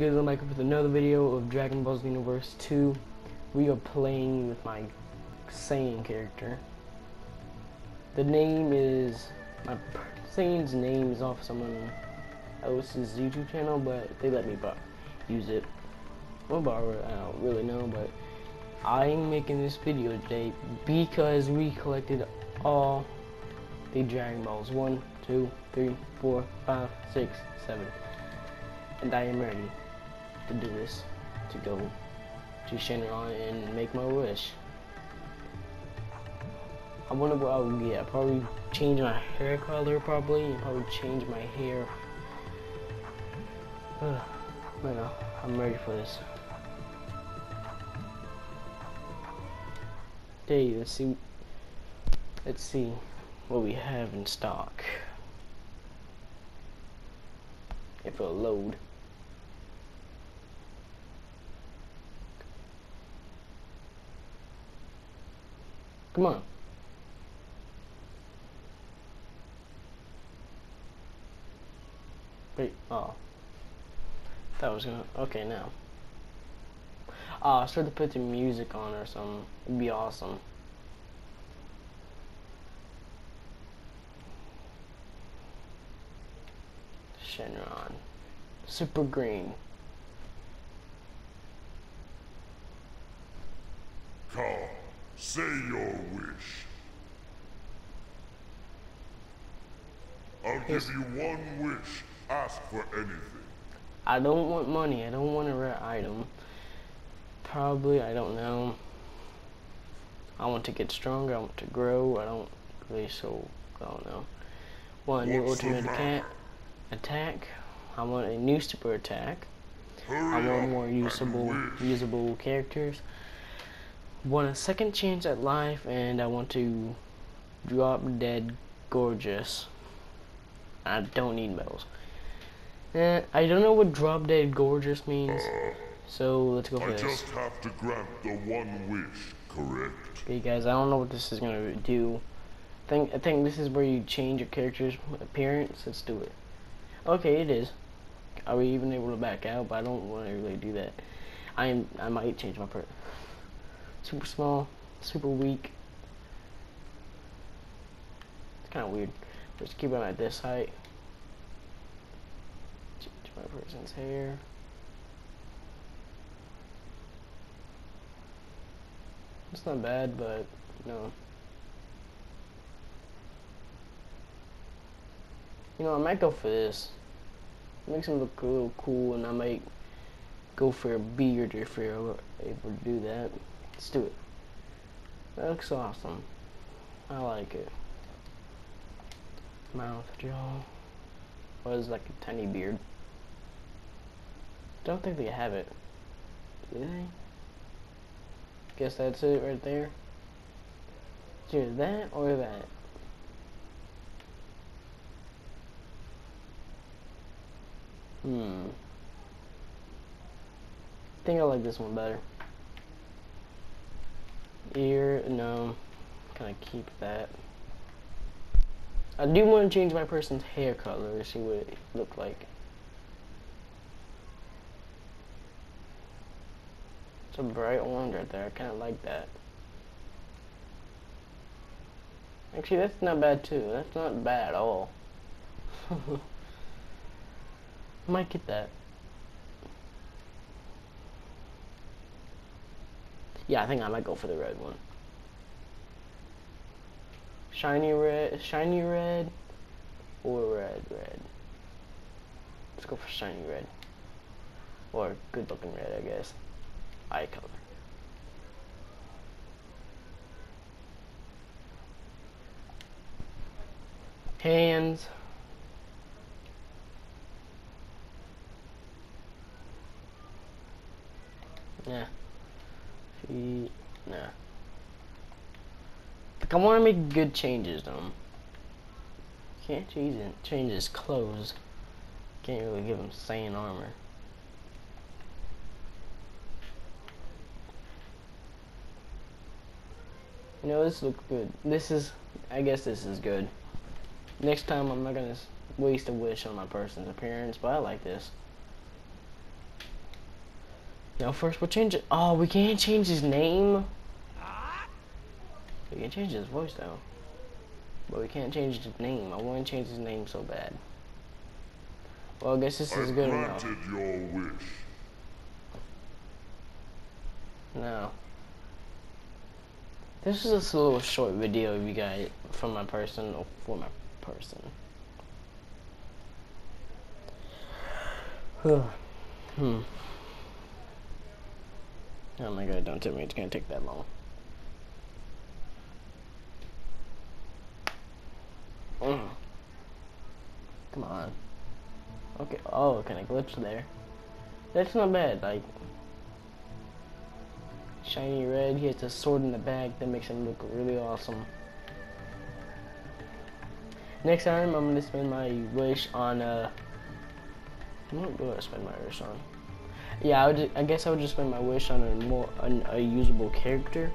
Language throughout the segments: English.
guys, I'm back with another video of Dragon Ball Xenoverse 2. We are playing with my Saiyan character. The name is, my Saiyan's name is off someone else's YouTube channel, but they let me use it. Or borrow I don't really know, but I'm making this video today because we collected all the Dragon Balls. One, two, three, four, five, six, seven. And I am ready to do this, to go to Shenron and make my wish. I wonder what I would get. i Probably change my hair color, probably, and probably change my hair. Uh, I know, I'm ready for this. Okay, let's see. Let's see what we have in stock. If it'll load. Come on. Wait, oh. That was gonna, okay now. Oh, I started to put the music on or something. It'd be awesome. Shenron. Super green. Come, say your wish. I'll give you one wish. Ask for anything. I don't want money. I don't want a rare item. Probably, I don't know. I want to get stronger. I want to grow. I don't really so, I don't know. Want a new What's ultimate attack. Attack. I want a new super attack. Hurry I want more usable, usable characters. Want a second chance at life, and I want to drop dead gorgeous. I don't need medals. Eh, I don't know what drop dead gorgeous means, so let's go for I this. just have to grant the one wish, correct? Okay, guys, I don't know what this is gonna do. I think I think this is where you change your character's appearance. Let's do it. Okay, it is. Are we even able to back out? But I don't want to really do that. I am. I might change my part. Super small, super weak. It's kind of weird. Just keep it at this height. Change my person's hair. It's not bad, but no. You know, I might go for this. makes him look a little cool, and I might go for a beard if you're able to do that. Let's do it. That looks awesome. I like it. Mouth, jaw. Was like a tiny beard. Don't think they have it. Do they? Guess that's it right there. Either that or that. Hmm. I think I like this one better. Ear, no. Kind of keep that. I do want to change my person's hair color to see what it looked like. It's a bright orange right there. I kind of like that. Actually, that's not bad too. That's not bad at all. Might get that. Yeah, I think I might go for the red one. Shiny red, shiny red, or red, red. Let's go for shiny red. Or good looking red, I guess. Eye color. Hands. Yeah. Feet. Nah. Like I want to make good changes though. Can't change it. Change his clothes. Can't really give him Saiyan armor. You know, this looks good. This is, I guess this is good. Next time I'm not gonna waste a wish on my person's appearance, but I like this. Now first we'll change it. Oh, we can't change his name. We can change his voice though. But we can't change his name. I want to change his name so bad. Well, I guess this is good enough. your wish. No. This is just a little short video of you guys from my person or for my person. hmm. Oh my god, don't tell me it's gonna take that long. Mm. Come on. Okay, oh, can I glitch there? That's not bad, like, shiny red, he has a sword in the back, that makes him look really awesome. Next time, I'm gonna spend my wish on, uh, what do I spend my wish on? Yeah, I, would, I guess I would just spend my wish on a more, on a usable character.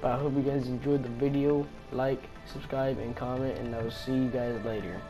But I hope you guys enjoyed the video, like, subscribe, and comment, and I will see you guys later.